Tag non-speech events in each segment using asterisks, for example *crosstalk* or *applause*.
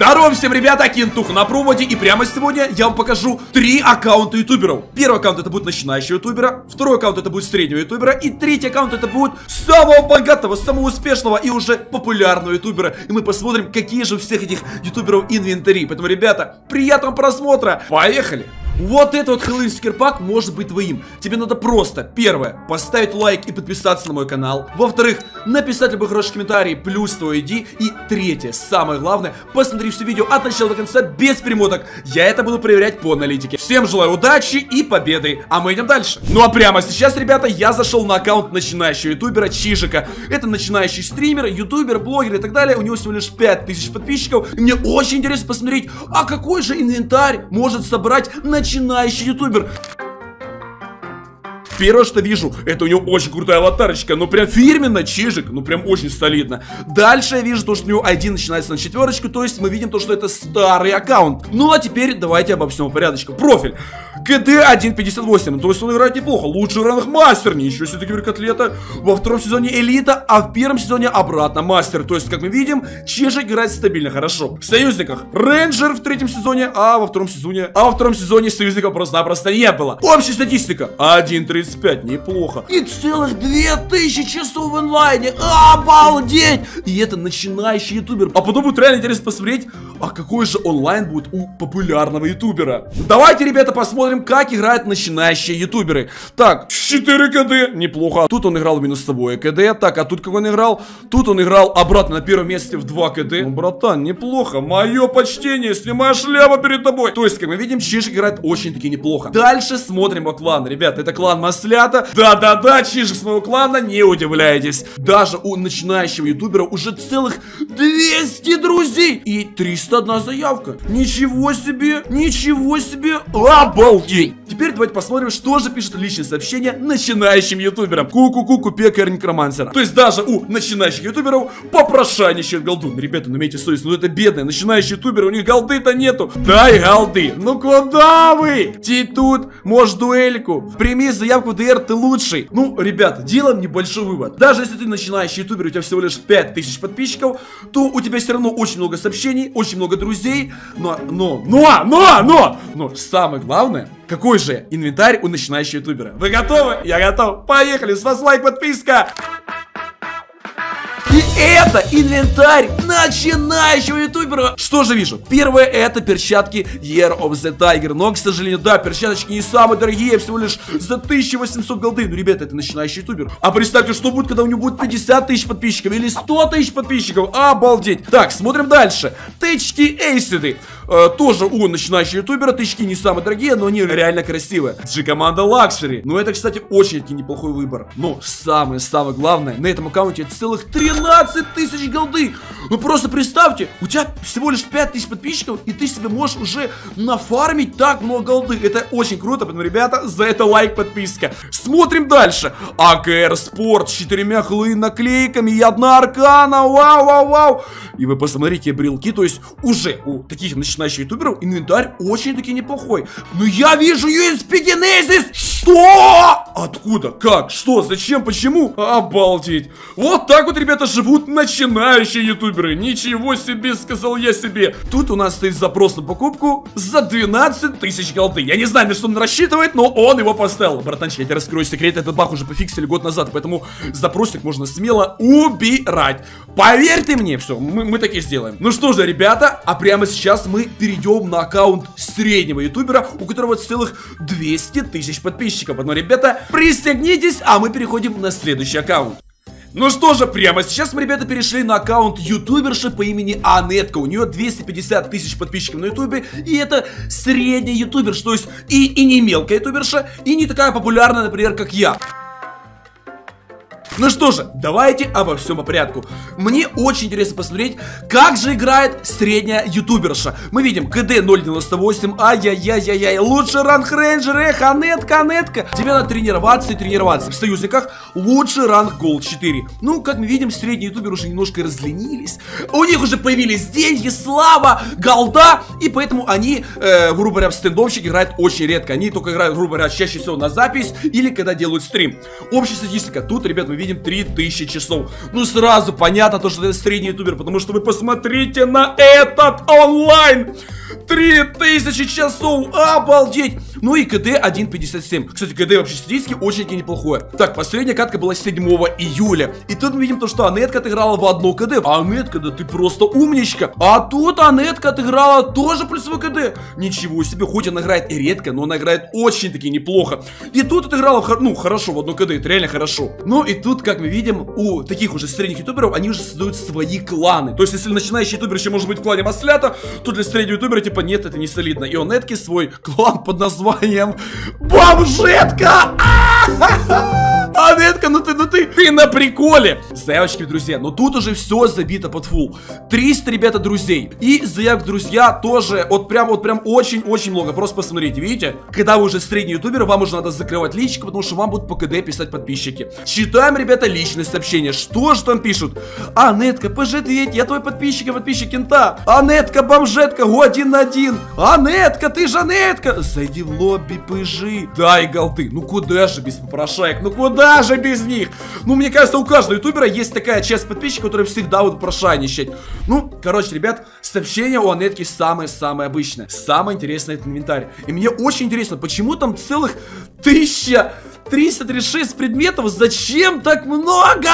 Здорово всем, ребята, Кентух на проводе И прямо сегодня я вам покажу три аккаунта ютуберов. Первый аккаунт это будет начинающего ютубера Второй аккаунт это будет среднего ютубера И третий аккаунт это будет самого богатого, самого успешного и уже популярного ютубера. И мы посмотрим, какие же у всех этих ютуберов инвентари. Поэтому, ребята, приятного просмотра. Поехали! Вот этот вот Хэллоуин скерпак может быть твоим. Тебе надо просто, первое, поставить лайк и подписаться на мой канал. Во-вторых, написать любой хороший комментарий, плюс твой ID. И третье, самое главное, посмотри все видео от начала до конца без перемоток. Я это буду проверять по аналитике. Всем желаю удачи и победы. А мы идем дальше. Ну а прямо сейчас, ребята, я зашел на аккаунт начинающего ютубера Чижика. Это начинающий стример, ютубер, блогер и так далее. У него всего лишь 5000 подписчиков. Мне очень интересно посмотреть, а какой же инвентарь может собрать начинающий начинающий ютубер. Первое, что вижу, это у него очень крутая аватарочка, ну прям фирменно, чижик, ну прям очень солидно. Дальше я вижу то, что у него один начинается на четверочку, то есть мы видим то, что это старый аккаунт. Ну а теперь давайте обо всем порядочку. Профиль. КД 1.58, то есть он играет неплохо. Лучший ранг мастер, ничего себе киберкотлета. Во втором сезоне элита, а в первом сезоне обратно мастер. То есть, как мы видим, Чижик играет стабильно хорошо. В союзниках рейнджер в третьем сезоне, а во втором сезоне... А во втором сезоне союзников просто-напросто не было. Общая статистика 1.30 35, неплохо. И целых 2000 часов в онлайне. Обалдеть! И это начинающий ютубер. А потом будет реально интересно посмотреть, а какой же онлайн будет у популярного ютубера. Давайте, ребята, посмотрим, как играют начинающие ютуберы. Так, 4 КД, неплохо. Тут он играл минусовое КД. Так, а тут как он играл? Тут он играл обратно на первом месте в 2 КД. Ну, братан, неплохо. Мое почтение, снимай шляпу перед тобой. То есть, как мы видим, Чиж играет очень-таки неплохо. Дальше смотрим его клан. Ребята, это клан Мас маслята. Да-да-да, чижик с моего клана, не удивляйтесь. Даже у начинающего ютубера уже целых 200 друзей и 301 заявка. Ничего себе, ничего себе, обалдеть. Теперь давайте посмотрим, что же пишет личное сообщение начинающим ютуберам. Ку-ку-ку, пекарь некромансера. То есть даже у начинающих ютуберов попрошайничает голду. Ну, ребята, ну имейте совесть, ну это бедные начинающие ютуберы, у них голды-то нету. Дай голды. Ну куда вы? Ти тут, может дуэльку. Прими заявку ДР ты лучший. Ну, ребята, делаем небольшой вывод. Даже если ты начинающий ютубер, у тебя всего лишь 5000 подписчиков, то у тебя все равно очень много сообщений, очень много друзей. Но, но, но, но, но, но, самое главное, какой же инвентарь у начинающего ютубера? Вы готовы? Я готов. Поехали, с вас лайк, подписка. И это инвентарь начинающего ютубера. Что же вижу? Первое это перчатки Year of the Tiger. Но, к сожалению, да, перчаточки не самые дорогие, всего лишь за 1800 голды. Ну, ребята, это начинающий ютубер. А представьте, что будет, когда у него будет 50 тысяч подписчиков или 100 тысяч подписчиков. Обалдеть. Так, смотрим дальше. Тычки Эйсиды. Э, тоже у начинающего ютубера. Тычки не самые дорогие, но они реально красивые. G-команда Лакшери. Ну, это, кстати, очень-таки неплохой выбор. Но самое-самое главное, на этом аккаунте целых 13 тысяч голды. Вы просто представьте, у тебя всего лишь 5 тысяч подписчиков, и ты себе можешь уже нафармить так много голды. Это очень круто, поэтому, ребята, за это лайк, подписка. Смотрим дальше. AKR Sport с четырьмя Хэллоуин наклейками и одна аркана. Вау, вау, вау. И вы посмотрите брелки, то есть уже у таких начинающих ютуберов инвентарь очень-таки неплохой. Но я вижу USP Genesis! Что? Откуда? Как? Что? Зачем? Почему? Обалдеть. Вот так вот, ребята, живут начинающие ютуберы. Ничего себе, сказал я себе. Тут у нас стоит запрос на покупку за 12 тысяч голды. Я не знаю, на что он рассчитывает, но он его поставил. Братанчик, я тебе раскрою секрет, этот баг уже пофиксили год назад, поэтому запросик можно смело убирать. Поверь ты мне, все, мы, мы таки сделаем. Ну что же, ребята, а прямо сейчас мы перейдем на аккаунт среднего ютубера, у которого целых 200 тысяч подписчиков. Но, ребята, пристегнитесь, а мы переходим на следующий аккаунт. Ну что же, прямо сейчас мы, ребята, перешли на аккаунт ютуберши по имени Анетка. У нее 250 тысяч подписчиков на ютубе, и это средняя ютуберша, то есть и, и не мелкая ютуберша, и не такая популярная, например, как я. Ну что же, давайте обо всем по порядку. Мне очень интересно посмотреть, как же играет средняя ютуберша. Мы видим КД 0.98, ай-яй-яй-яй-яй, лучший ранг рейнджер, эх, Анетка, Анетка. Тебе надо тренироваться и тренироваться. В союзниках лучший ранг Гол 4. Ну, как мы видим, средние ютуберы уже немножко разленились. У них уже появились деньги, слава, голда, и поэтому они, э, грубо говоря, в стендовщик играют очень редко. Они только играют, грубо говоря, чаще всего на запись или когда делают стрим. Общая статистика. Тут, ребят, мы видим видим 3000 часов. Ну, сразу понятно, то, что это средний ютубер, потому что вы посмотрите на этот онлайн! 3000 часов! Обалдеть! Ну и КД 1.57. Кстати, КД вообще статистически очень-таки неплохое. Так, последняя катка была 7 июля. И тут мы видим то, что Анетка отыграла в одно КД. А Анетка, да ты просто умничка. А тут Анетка отыграла тоже плюсовой КД. Ничего себе, хоть она играет и редко, но она играет очень-таки неплохо. И тут отыграла, ну, хорошо в одно КД, это реально хорошо. Ну и тут, как мы видим, у таких уже средних ютуберов, они уже создают свои кланы. То есть, если начинающий ютубер еще может быть в клане Маслята, то для среднего ютубера, типа, нет, это не солидно. И он Нетки свой клан под названием Бомжетка! Анетка, ну ты, ну ты, ты на приколе. Заявочки, друзья, но тут уже все забито под фул. 300, ребята, друзей. И заявок, друзья, тоже, вот прям, вот прям очень-очень много. Просто посмотрите, видите? Когда вы уже средний ютубер, вам уже надо закрывать личико, потому что вам будут по КД писать подписчики. Читаем, ребята, личные сообщения. Что же там пишут? Анетка, пожитветь, я твой подписчик и подписчик кента. Анетка, бомжетка, го один на один. Анетка, ты же Анетка. Зайди в лобби, пыжи. Дай голты. Ну куда же без попрошаек? Ну куда же без них? Ну, мне кажется, у каждого ютубера есть такая часть подписчиков, которые всегда будут прошайничать. Ну, короче, ребят, сообщение у Анетки самое-самое обычное. Самое интересное это инвентарь. И мне очень интересно, почему там целых 1336 предметов? Зачем так много?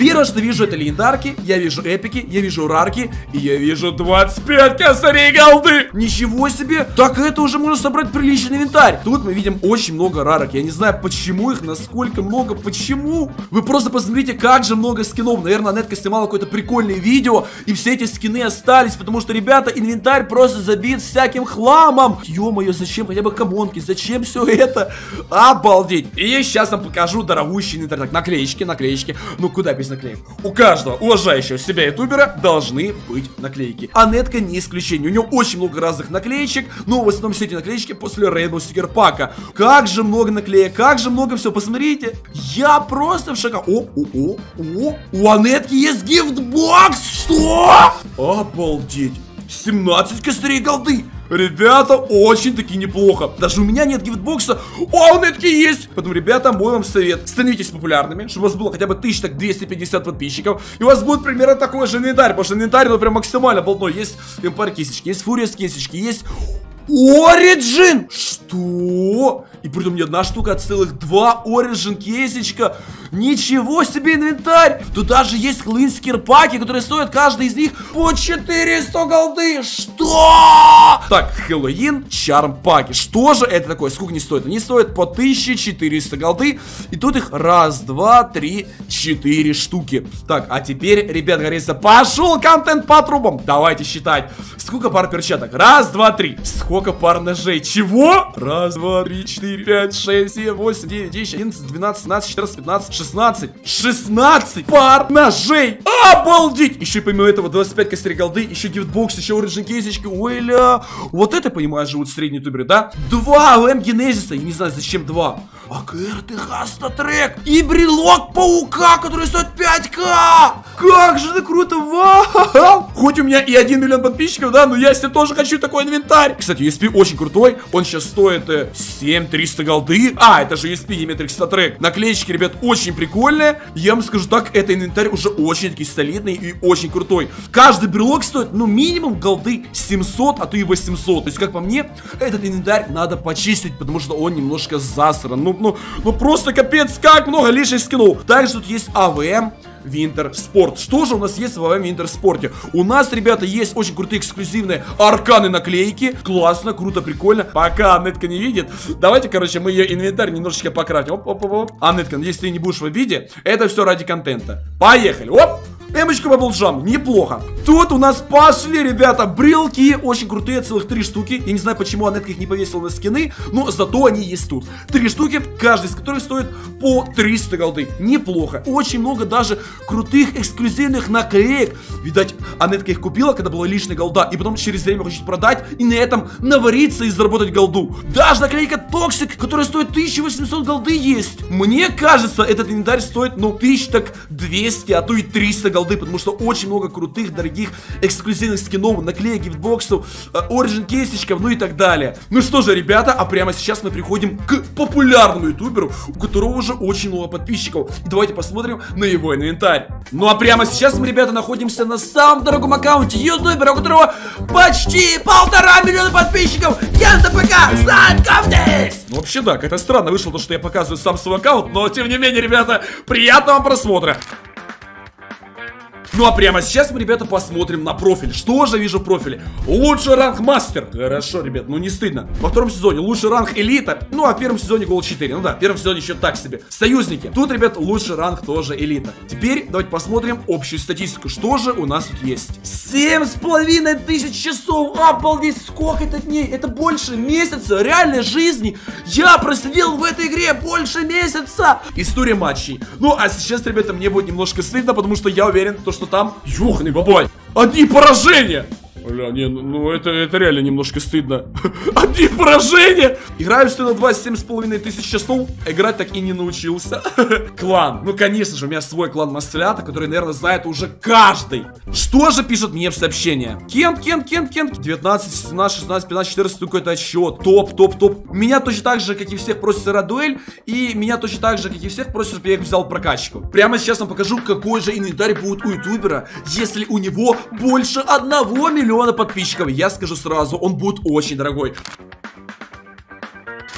Первое, что вижу, это легендарки, я вижу эпики, я вижу рарки, и я вижу 25 косарей голды. Ничего себе! Так это уже можно собрать приличный инвентарь. Тут мы видим очень много рарок. Я не знаю, почему их, насколько много, почему. Вы просто посмотрите, как же много скинов. Наверное, Нетка снимала какое-то прикольное видео, и все эти скины остались, потому что, ребята, инвентарь просто забит всяким хламом. Ё-моё, зачем хотя бы комонки? Зачем все это? Обалдеть. И сейчас вам покажу дорогущий инвентарь. Так, наклеечки, наклеечки. Ну, куда без наклеек. У каждого уважающего себя ютубера должны быть наклейки. А Нетка не исключение. У него очень много разных наклеечек, но в основном все эти наклеечки после Rainbow Sticker пака. Как же много наклеек, как же много всего. Посмотрите, я просто в шоке. О, о, о, о, у Анетки есть гифтбокс. Что? Обалдеть. 17 кострей голды. Ребята, очень-таки неплохо. Даже у меня нет гифтбокса. О, он таки есть. Поэтому, ребята, мой вам совет. Становитесь популярными, чтобы у вас было хотя бы 1250 подписчиков. И у вас будет примерно такой же инвентарь. Потому что инвентарь, ну, прям максимально болтной. Есть импар кисечки, есть фуриас кисечки, есть Origin! Что? И при этом не одна штука, а целых два Origin кейсечка. Ничего себе инвентарь! Тут даже есть клинскер паки, которые стоят каждый из них по 400 голды. Что? Так, Хэллоуин, чарм паки. Что же это такое? Сколько они стоят? Они стоят по 1400 голды. И тут их раз, два, три, четыре штуки. Так, а теперь, ребят, говорится, пошел контент по трубам. Давайте считать. Сколько пар перчаток? Раз, два, три. Сколько пар ножей? Чего? Раз, два, три, четыре, пять, шесть, семь, восемь, девять, десять, одиннадцать, двенадцать, двенадцать, четырнадцать, пятнадцать, 16 16 пар ножей. Обалдеть! Еще помимо этого 25 кострей голды Еще гифтбокс, еще оригин кейсечки Ойля Вот это, понимаешь, живут средние ютуберы, да? Два ЛМ Генезиса Я не знаю, зачем два. АКР Техаста трек! И брелок паука, который стоит 5к Как же это круто, вау! Хоть у меня и 1 миллион подписчиков, да Но я себе тоже хочу такой инвентарь. Кстати, USP очень крутой. Он сейчас стоит э, 7300 голды. А, это же USP Geometric трек Наклеечки, ребят, очень очень прикольная. Я вам скажу так, это инвентарь уже очень таки солидный и очень крутой. Каждый брелок стоит, ну, минимум голды 700, а то и 800. То есть, как по мне, этот инвентарь надо почистить, потому что он немножко засран. Ну, ну, ну просто капец, как много лишних скинов. Также тут есть АВМ. Винтер Спорт. Что же у нас есть в АВМ Винтер Спорте? У нас, ребята, есть очень крутые эксклюзивные арканы наклейки. Классно, круто, прикольно. Пока Аннетка не видит. Давайте, короче, мы ее инвентарь немножечко пократим. Оп, оп, оп, оп. Если ты не будешь в обиде, это все ради контента. Поехали. Оп. Эмочка Баблджам, неплохо. Тут у нас пошли, ребята, брелки, очень крутые, целых три штуки. Я не знаю, почему Анетка их не повесила на скины, но зато они есть тут. Три штуки, каждый из которых стоит по 300 голды. Неплохо. Очень много даже крутых эксклюзивных наклеек. Видать, Анетка их купила, когда была лишняя голда, и потом через время хочет продать, и на этом навариться и заработать голду. Даже наклейка Toxic, которая стоит 1800 голды есть. Мне кажется, этот инвентарь стоит, ну, 1200, а то и 300 голды голды, потому что очень много крутых, дорогих, эксклюзивных скинов, наклеек, gift box ов, э, Origin кейсичков, ну и так далее. Ну что же, ребята, а прямо сейчас мы приходим к популярному ютуберу, у которого уже очень много подписчиков. Давайте посмотрим на его инвентарь. Ну а прямо сейчас мы, ребята, находимся на самом дорогом аккаунте ютубера, у которого почти полтора миллиона подписчиков. Кента ПК, знакомьтесь! Ну вообще да, как-то странно вышло то, что я показываю сам свой аккаунт, но тем не менее, ребята, приятного просмотра. Ну а прямо сейчас мы, ребята, посмотрим на профиль. Что же вижу в профиле? Лучший ранг мастер. Хорошо, ребят, ну не стыдно. Во втором сезоне лучший ранг элита. Ну а в первом сезоне гол 4. Ну да, в первом сезоне еще так себе. Союзники. Тут, ребят, лучший ранг тоже элита. Теперь давайте посмотрим общую статистику. Что же у нас тут есть? Семь с половиной тысяч часов. Обалдеть, сколько это дней? Это больше месяца реальной жизни. Я просидел в этой игре больше месяца. История матчей. Ну а сейчас, ребята, мне будет немножко стыдно, потому что я уверен, то, что там, ёханый бабай, одни поражения! Бля, не, ну, ну это, это реально немножко стыдно. *laughs* Одни поражения! Играю что на 27,5 тысяч часов, играть так и не научился. *laughs* клан. Ну, конечно же, у меня свой клан Маслята, который, наверное, знает уже каждый. Что же пишет мне в сообщение? Кент, Кент, Кент, Кент. 19, 17, 16, 15, 14, какой-то отсчет. Топ, топ, топ. Меня точно так же, как и всех, просит Радуэль. И меня точно так же, как и всех, просит, чтобы я их взял прокачку. Прямо сейчас вам покажу, какой же инвентарь будет у ютубера, если у него больше одного миллиона миллиона подписчиков. Я скажу сразу, он будет очень дорогой.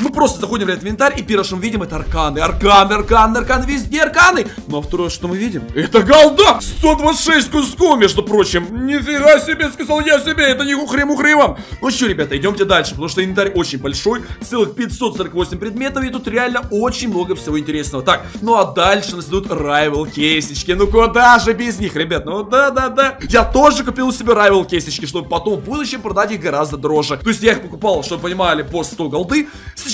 Мы просто заходим в этот инвентарь и первое, что мы видим, это арканы. Арканы, арканы, арканы, везде арканы. Ну а второе, что мы видим? Это голда! 126 кусков, между прочим. Нифига себе, сказал я себе, это не хухры-мухры вам. Ну что, ребята, идемте дальше, потому что инвентарь очень большой. Целых 548 предметов, и тут реально очень много всего интересного. Так, ну а дальше нас идут райвел кейсички. Ну куда же без них, ребят? Ну да-да-да. Я тоже купил себе райвел кейсички, чтобы потом в будущем продать их гораздо дороже. То есть я их покупал, чтобы понимали, по 100 голды.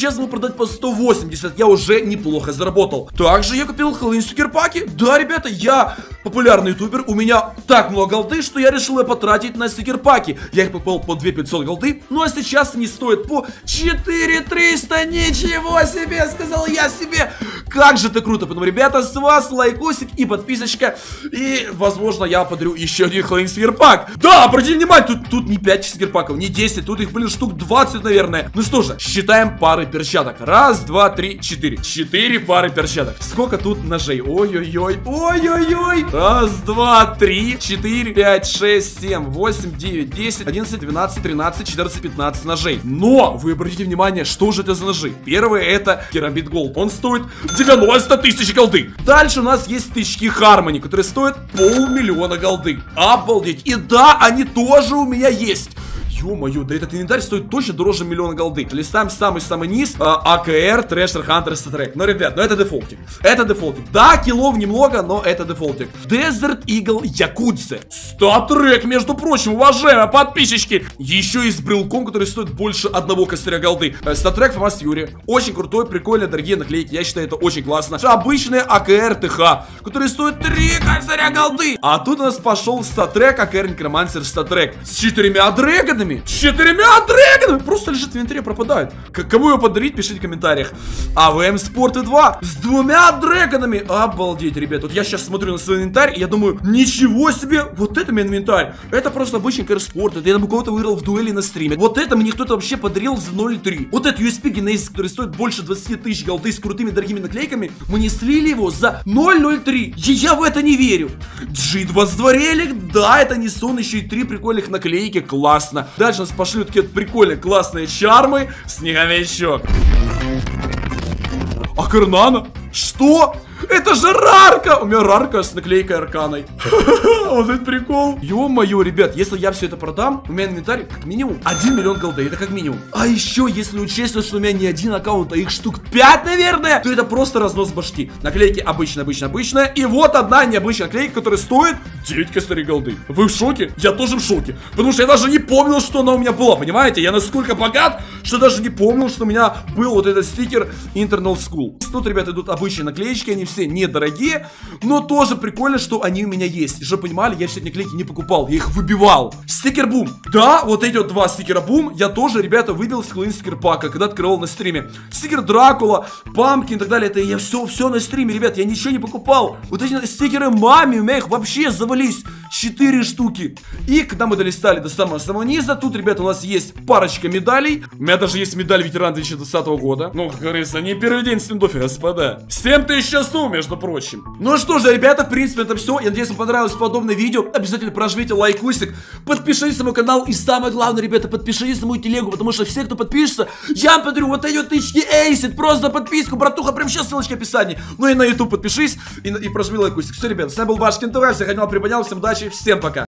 Могу продать по 180, я уже неплохо заработал. Также я купил Хэллоуин стикерпаки. Да, ребята, я популярный ютубер, у меня так много голды, что я решил потратить на стикерпаки. Я их покупал по 2500 голды, ну а сейчас они стоят по 4300, ничего себе, сказал я себе. Как же это круто, поэтому, ребята, с вас лайкосик и подписочка, и, возможно, я подарю еще один Хэллоуин стикерпак. Да, обратите внимание, тут, тут не 5 стикерпаков, не 10, тут их, блин, штук 20, наверное. Ну что же, считаем пары перчаток. Раз, два, три, четыре. Четыре пары перчаток. Сколько тут ножей? Ой-ой-ой, ой-ой-ой. Раз, два, три, четыре, пять, шесть, семь, восемь, девять, десять, одиннадцать, двенадцать, тринадцать, четырнадцать, пятнадцать ножей. Но, вы обратите внимание, что же это за ножи? Первое это керамбит голд. Он стоит 90 тысяч голды. Дальше у нас есть тычки Harmony, которые стоят полмиллиона голды. Обалдеть. И да, они тоже у меня есть. Ё-моё, да этот инвентарь стоит точно дороже миллиона голды. Листаем самый-самый низ. А, AKR Treasure Hunter StatTrack. Но, ребят, ну это дефолтик. Это дефолтик. Да, килов немного, но это дефолтик. Desert Eagle Yakuza. StatTrack, между прочим, уважаемые подписчики. Еще и с брелком, который стоит больше одного косаря голды. StatTrack FAMAS Fury. Очень крутой, прикольный, дорогие наклейки. Я считаю, это очень классно. Обычные AKR TH, который стоит 3 косаря голды. А тут у нас пошел StatTrack AKR Necromancer StatTrack. С четырьмя dragon ами dragon ами. Четырьмя dragon ами. Просто лежит в инвентаре, пропадает. К кому его подарить, пишите в комментариях. АВМ Спорты 2 с двумя дрэгонами. Обалдеть, ребят. Вот я сейчас смотрю на свой инвентарь, и я думаю, ничего себе, вот это мой инвентарь. Это просто обычный кэрспорт. Это я там кого-то выиграл в дуэли на стриме. Вот это мне кто-то вообще подарил за 0.3. Вот этот USP Genesis, который стоит больше 20 тысяч голды с крутыми дорогими наклейками, мне слили его за 0.03. Я в это не верю. G22 релик, да, это не сон, еще и три прикольных наклейки, классно. Дальше нас пошли такие вот прикольные, классные чармы. Снеговичок. А Карнана? Что? Это же рарка! У меня рарка с наклейкой арканой. *laughs* Вот это прикол. Ё-моё, ребят, если я все это продам, у меня инвентарь как минимум 1 миллион голды. Это как минимум. А еще, если учесть, что у меня не один аккаунт, а их штук 5, наверное, то это просто разнос башки. Наклейки обычно, обычно, обычно. И вот одна необычная наклейка, которая стоит 9 косарей голды. Вы в шоке? Я тоже в шоке. Потому что я даже не помнил, что она у меня была, понимаете? Я насколько богат, что даже не помнил, что у меня был вот этот стикер Internal School. Тут, ребята, идут обычные наклеечки, они все недорогие, но тоже прикольно, что они у меня есть. И чтобы понимали, я все эти наклейки не покупал, я их выбивал. Стикер Бум. Да, вот эти вот два стикера Бум я тоже, ребята, выбил с Хэллоуин стикер пака, когда открывал на стриме. Стикер Дракула, Памкин и так далее, это я все, все на стриме, ребят, я ничего не покупал. Вот эти стикеры Мами, у меня их вообще завались 4 штуки. И когда мы долистали до самого самого низа, тут, ребята, у нас есть парочка медалей. У меня даже есть медаль ветерана 2020 года. Ну, как говорится, не первый день в стендофе, господа. 7 тысяч часов, между прочим. Ну что же, ребята, в принципе, это все. Я надеюсь, вам понравилось подобное видео. Обязательно прожмите лайкусик, подпишитесь на мой канал. И самое главное, ребята, подпишитесь на мою телегу, потому что все, кто подпишется, я вам подарю вот эти тычки эйсит. Просто подписку, братуха, прямо сейчас ссылочка в описании. Ну и на YouTube подпишись и, и прожми лайкусик. Все, ребята, с вами был ваш Кентура, всех хотел приподнял, всем удачи, всем пока.